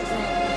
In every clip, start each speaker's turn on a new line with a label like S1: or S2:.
S1: Development.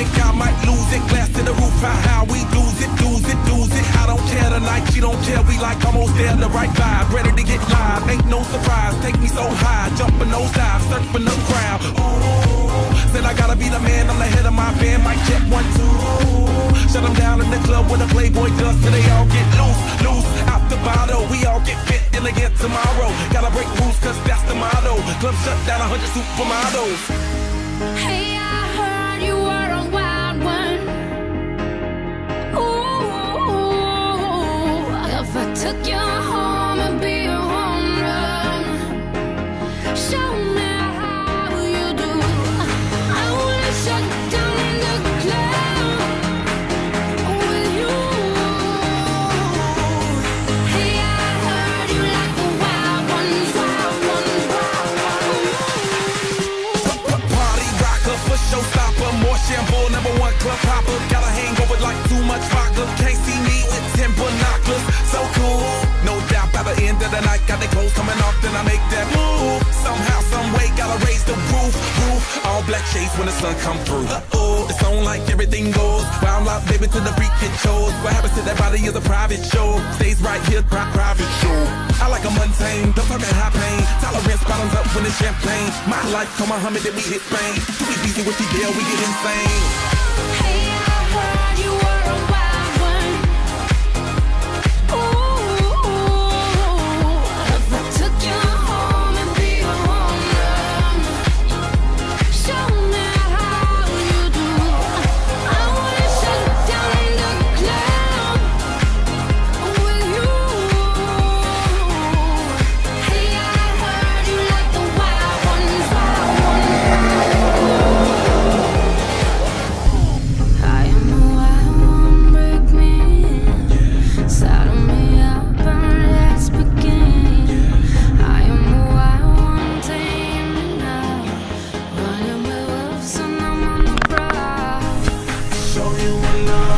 S1: Music. I might lose it, glass to the roof, how, how we lose it, lose it, lose it. I don't care tonight, she don't care, we like almost there, the right vibe, ready to get live. Ain't no surprise, take me so high, jumping those dives, surfing the crowd. Ooh, said I gotta be the man, I'm the head of my band, mic check one, two. Shut them down in the club with a Playboy does, till they all get loose, loose, out the bottle. We all get fit in again tomorrow. Gotta break rules, cause that's the motto. Club shut down, A 100 supermodels.
S2: Hey, club Who will you? Do. I wanna shut down in the cloud. With you. Hey, I heard you like a wild one, wow, on the
S1: book. What's your copper? More shampoo. Number one club hopper. Got a hangover like too much vodka. Can't see got the clothes coming off, then I make that move. Somehow, some way, gotta raise the roof, roof. All black shades when the sun come through. Uh-oh, it's on like everything goes. Wild out, baby, to the freak it shows. What happens to that body is a private show. Stays right here, pri- private show. I like a mundane, don't talk that high pain. Tolerance bottoms up when it's champagne. My life, come Muhammad, then we hit Spain. Too easy with the deal, we get insane.
S2: you alone